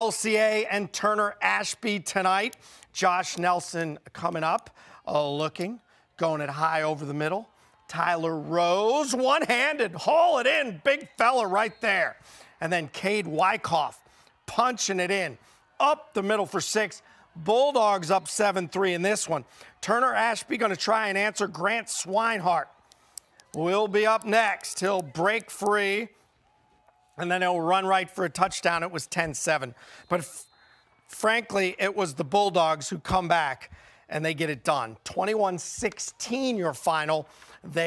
LCA and Turner Ashby tonight. Josh Nelson coming up, uh, looking, going it high over the middle. Tyler Rose, one handed, haul it in, big fella right there. And then Cade Wyckoff punching it in, up the middle for six. Bulldogs up 7 3 in this one. Turner Ashby going to try and answer Grant Swinehart. Will be up next. He'll break free and then he'll run right for a touchdown. It was 10 7. But f- frankly, it was the Bulldogs who come back and they get it done. 21 16, your final. They